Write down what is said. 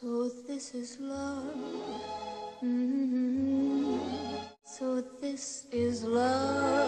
So this is love. mm So this is love.